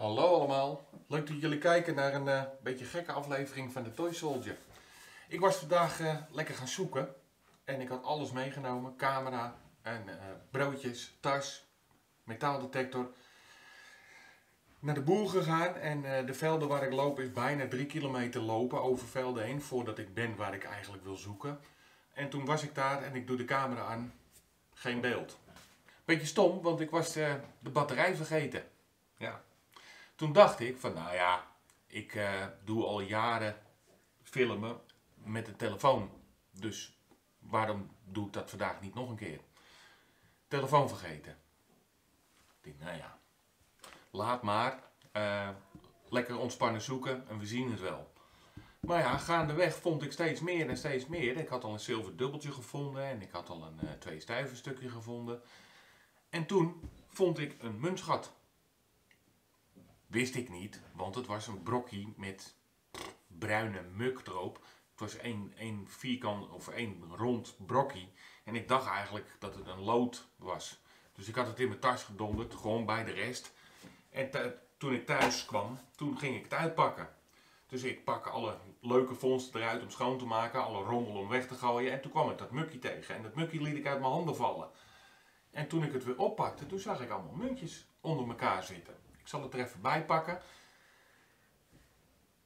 Hallo allemaal, leuk dat jullie kijken naar een eh, beetje gekke aflevering van de Toy Soldier. Ik was vandaag eh, lekker gaan zoeken en ik had alles meegenomen, camera en eh, broodjes, tas, metaaldetector. Naar de boer gegaan en de velden waar ik loop is bijna drie kilometer lopen over velden heen voordat ik ben waar ik eigenlijk wil zoeken. En toen was ik daar en ik doe de camera aan, geen beeld. Beetje stom, want ik was de batterij vergeten. Ja. Toen dacht ik van, nou ja, ik eh, doe al jaren filmen met de telefoon. Dus waarom doe ik dat vandaag niet nog een keer? Telefoon vergeten. Ik nou ja, laat maar. Eh, lekker ontspannen zoeken en we zien het wel. Maar ja, gaandeweg vond ik steeds meer en steeds meer. Ik had al een zilver dubbeltje gevonden en ik had al een eh, twee stukje gevonden. En toen vond ik een muntschat. Wist ik niet, want het was een brokje met bruine muk erop. Het was één, één vierkant of één rond brokje. En ik dacht eigenlijk dat het een lood was. Dus ik had het in mijn tas gedonderd, gewoon bij de rest. En toen ik thuis kwam, toen ging ik het uitpakken. Dus ik pak alle leuke vondsten eruit om schoon te maken, alle rommel om weg te gooien. En toen kwam ik dat mukje tegen. En dat mukje liet ik uit mijn handen vallen. En toen ik het weer oppakte, toen zag ik allemaal muntjes onder elkaar zitten. Ik zal het er even bij pakken.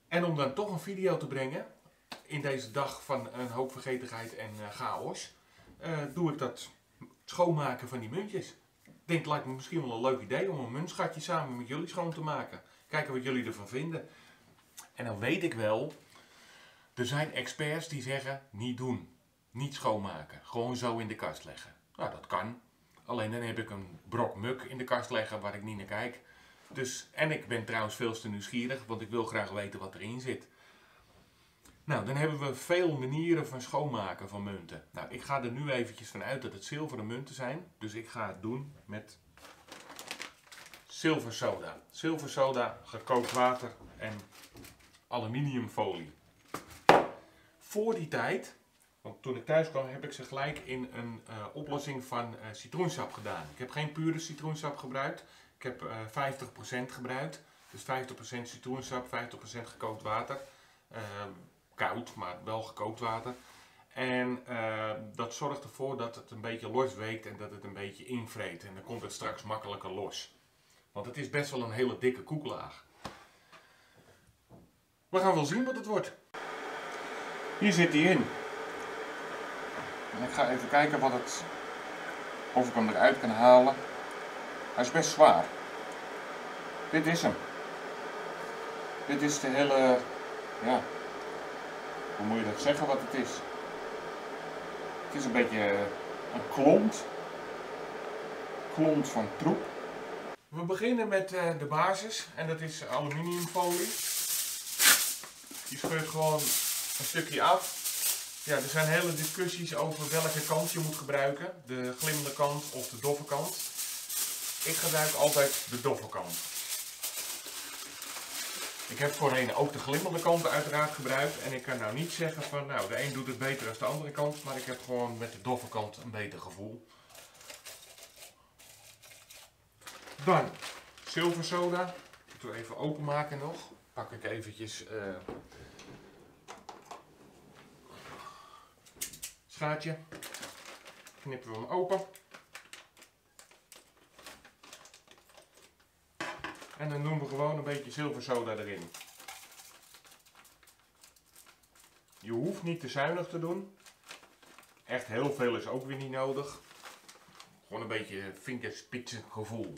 En om dan toch een video te brengen, in deze dag van een hoop vergetigheid en eh, chaos, eh, doe ik dat schoonmaken van die muntjes. Ik denk, het lijkt me misschien wel een leuk idee om een muntschatje samen met jullie schoon te maken. Kijken wat jullie ervan vinden. En dan weet ik wel, er zijn experts die zeggen, niet doen. Niet schoonmaken. Gewoon zo in de kast leggen. Nou, dat kan. Alleen dan heb ik een brok muk in de kast leggen waar ik niet naar kijk. Dus, en ik ben trouwens veel te nieuwsgierig, want ik wil graag weten wat erin zit. Nou, dan hebben we veel manieren van schoonmaken van munten. Nou, ik ga er nu eventjes vanuit dat het zilveren munten zijn. Dus ik ga het doen met zilversoda. Zilversoda, gekookt water en aluminiumfolie. Voor die tijd, want toen ik thuis kwam, heb ik ze gelijk in een eh, oplossing van eh, citroensap gedaan. Ik heb geen pure citroensap gebruikt. Ik heb eh 50% gebruikt. Dus 50% citroensap, 50% gekookt water. Eh, koud, maar wel gekookt water. En eh, dat zorgt ervoor dat het een beetje losweekt en dat het een beetje invreet. En dan komt het straks makkelijker los. Want het is best wel een hele dikke koeklaag. We gaan wel zien wat het wordt. Hier zit hij in. En ik ga even kijken wat het, of ik hem eruit kan halen. Hij is best zwaar. Dit is hem. Dit is de hele, ja, hoe moet je dat zeggen wat het is? Het is een beetje een klont. Klont van troep. We beginnen met eh, de basis en dat is aluminiumfolie. Die scheurt gewoon een stukje af. Ja, er zijn hele discussies over welke kant je moet gebruiken. De glimmende kant of de doffe kant. Ik gebruik altijd de doffe kant. Ik heb voorheen ook de glimmende kant uiteraard gebruikt. En ik kan nou niet zeggen van nou de een doet het beter dan de andere kant. Maar ik heb gewoon met de doffe kant een beter gevoel. Dan zilversoda. Moeten we even openmaken nog. Pak ik eventjes eh schaartje. Knippen we hem open. En dan doen we gewoon een beetje zilversoda erin. Je hoeft niet te zuinig te doen. Echt heel veel is ook weer niet nodig. Gewoon een beetje vingerspitsen gevoel.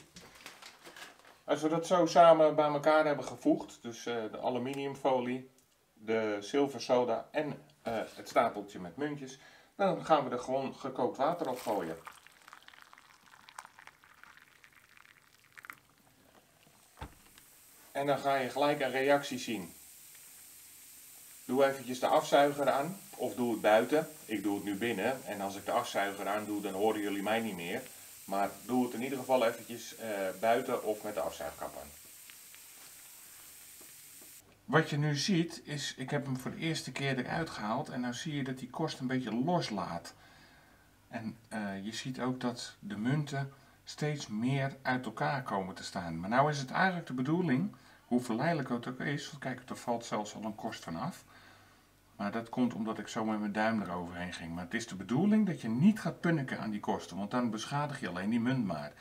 Als we dat zo samen bij elkaar hebben gevoegd, dus eh, de aluminiumfolie, de zilversoda en eh, het stapeltje met muntjes, dan gaan we er gewoon gekookt water op gooien. En dan ga je gelijk een reactie zien. Doe eventjes de afzuiger aan, of doe het buiten. Ik doe het nu binnen en als ik de afzuiger aan doe, dan horen jullie mij niet meer. Maar doe het in ieder geval eventjes eh, buiten of met de afzuigkap aan. Wat je nu ziet is, ik heb hem voor de eerste keer eruit gehaald en nou zie je dat die korst een beetje loslaat. En eh, je ziet ook dat de munten steeds meer uit elkaar komen te staan. Maar nou is het eigenlijk de bedoeling, hoe verleidelijk het ook is, kijk, er valt zelfs al een korst van af. Maar dat komt omdat ik zo met mijn duim eroverheen ging. Maar het is de bedoeling dat je niet gaat punniken aan die kosten, want dan beschadig je alleen die munt maar.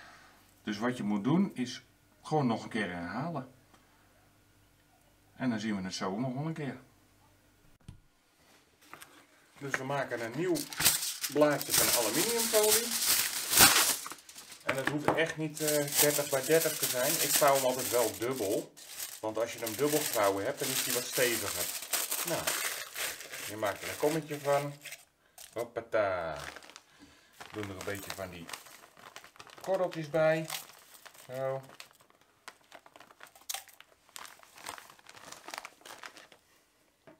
Dus wat je moet doen is gewoon nog een keer herhalen. En dan zien we het zo nog een keer. Dus we maken een nieuw blaadje van aluminiumfolie. En het hoeft echt niet uh, 30 bij 30 te zijn. Ik vouw hem altijd wel dubbel. Want als je hem dubbel gevouwen hebt, dan is hij wat steviger. Nou, je maakt er een kommetje van. Hoppata. Doe er een beetje van die korreltjes bij. Zo.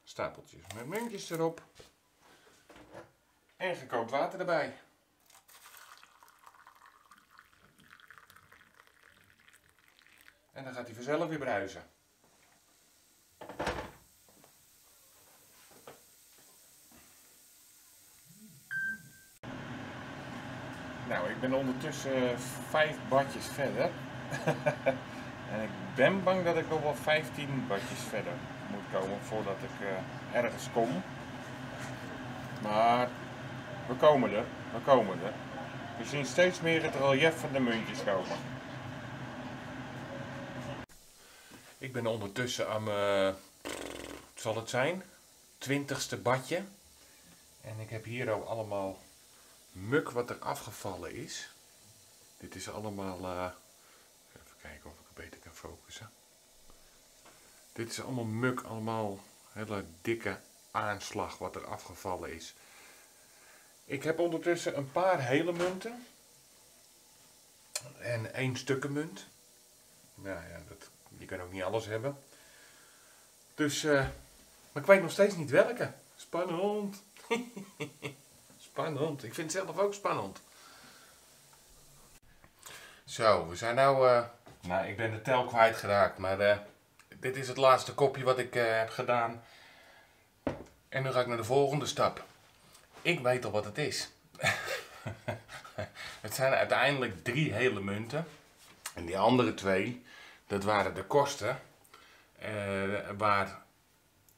Stapeltjes met muntjes erop. En gekookt water erbij. En dan gaat hij vanzelf weer bruisen. Nou, ik ben ondertussen vijf badjes verder. en ik ben bang dat ik nog wel 15 badjes verder moet komen voordat ik uh, ergens kom. Maar we komen er, we komen er. We zien steeds meer het relief van de muntjes komen. Ik ben ondertussen aan mijn, zal het zijn, twintigste badje. En ik heb hier ook allemaal muk wat er afgevallen is. Dit is allemaal, uh, even kijken of ik het beter kan focussen. Dit is allemaal muk, allemaal hele dikke aanslag wat er afgevallen is. Ik heb ondertussen een paar hele munten. En één stukken munt. Nou ja, dat, je kan ook niet alles hebben. Dus, uh, maar ik weet nog steeds niet welke. Spannend. spannend. Ik vind het zelf ook spannend. Zo, we zijn nou... Uh, nou, ik ben de tel kwijtgeraakt, maar uh, dit is het laatste kopje wat ik heb gedaan. En nu ga ik naar de volgende stap. Ik weet al wat het is. het zijn uiteindelijk drie hele munten. En die andere twee, dat waren de kosten waar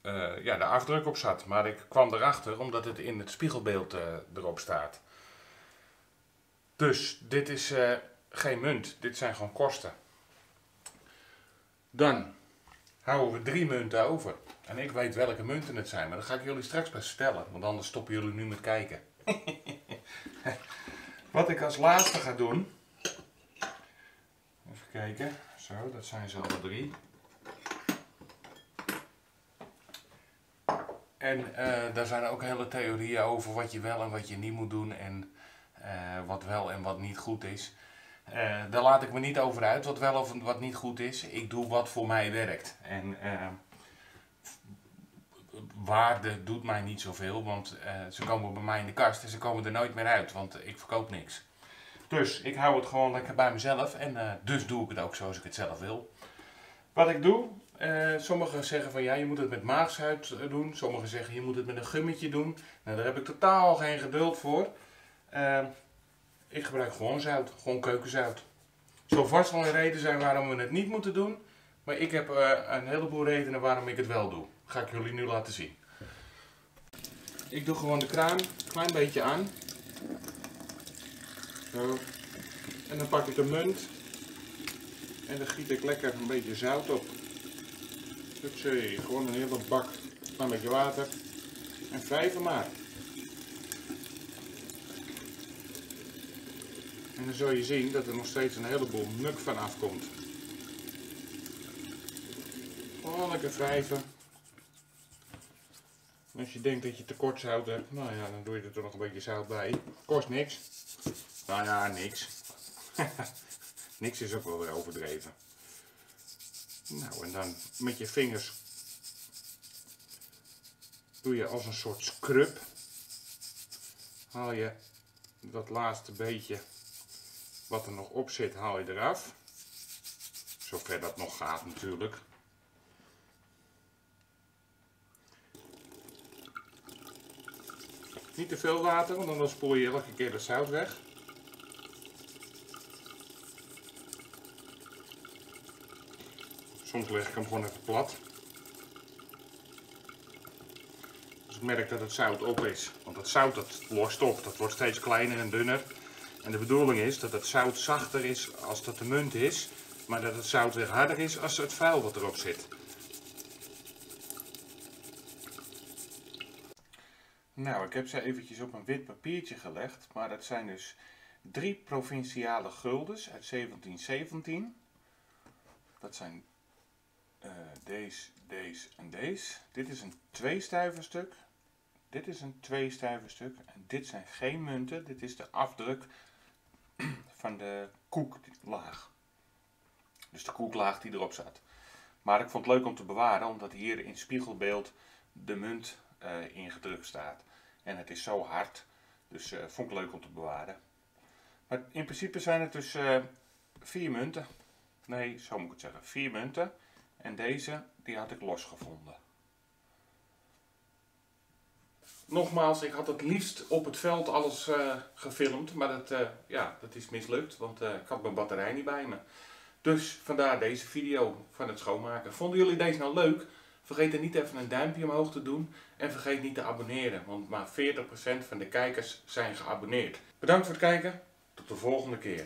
uh, ja, de afdruk op zat. Maar ik kwam erachter omdat het in het spiegelbeeld uh, erop staat. Dus dit is geen munt, dit zijn gewoon kosten. Dan houden we drie munten over. En ik weet welke munten het zijn, maar dat ga ik jullie straks pas vertellen, want anders stoppen jullie nu met kijken. Wat ik als laatste ga doen, even kijken, zo, dat zijn ze alle drie. En uh, daar zijn ook hele theorieën over wat je wel en wat je niet moet doen en uh, wat wel en wat niet goed is. Uh, daar laat ik me niet over uit wat wel of wat niet goed is. Ik doe wat voor mij werkt. En waarde doet mij niet zoveel, want ze komen bij mij in de kast en ze komen er nooit meer uit, want ik verkoop niks. Dus ik hou het gewoon lekker bij mezelf en dus doe ik het ook zoals ik het zelf wil. Wat ik doe, uh, sommigen zeggen van ja, je moet het met maagzuid doen, sommigen zeggen je moet het met een gummetje doen. Nou, daar heb ik totaal geen geduld voor. ik gebruik gewoon zout, gewoon keukenzout. Zo vast wel een reden zijn waarom we het niet moeten doen, maar ik heb een heleboel redenen waarom ik het wel doe ga ik jullie nu laten zien. Ik doe gewoon de kraan een klein beetje aan. Zo. En dan pak ik een munt. En dan giet ik lekker een beetje zout op. Gewoon een hele bak. Een beetje water. En vijven maar. En dan zul je zien dat er nog steeds een heleboel muk van afkomt. Gewoon lekker wrijven. Als je denkt dat je tekort zout hebt, nou ja, dan doe je er toch nog een beetje zout bij. Kost niks. Nou ja, niks. niks is ook wel weer overdreven. Nou, en dan met je vingers doe je als een soort scrub. Haal je dat laatste beetje wat er nog op zit, haal je eraf. Zover dat nog gaat natuurlijk. Niet te veel water, want dan spoel je elke keer de zout weg. Soms leg ik hem gewoon even plat. Dus ik merk dat het zout op is. Want het zout dat lost op, dat wordt steeds kleiner en dunner. En de bedoeling is dat het zout zachter is als dat de munt is. Maar dat het zout weer harder is als het vuil wat erop zit. Nou, ik heb ze eventjes op een wit papiertje gelegd. Maar dat zijn dus drie provinciale guldens uit 1717. Dat zijn uh, deze, deze en deze. Dit is een tweestuiverstuk. Dit is een tweestuiverstuk. En dit zijn geen munten. Dit is de afdruk van de koeklaag. Dus de koeklaag die erop zat. Maar ik vond het leuk om te bewaren, omdat hier in spiegelbeeld de munt uh, ingedrukt staat. En het is zo hard, dus uh, vond ik leuk om te bewaren. Maar in principe zijn het dus vier munten. Nee, zo moet ik het zeggen. Vier munten. En deze, die had ik losgevonden. Nogmaals, ik had het liefst op het veld alles uh, gefilmd, maar dat, uh, ja, dat is mislukt, want uh, ik had mijn batterij niet bij me. Dus vandaar deze video van het schoonmaken. Vonden jullie deze nou leuk? Vergeet er niet even een duimpje omhoog te doen en vergeet niet te abonneren, want maar 40% van de kijkers zijn geabonneerd. Bedankt voor het kijken, tot de volgende keer.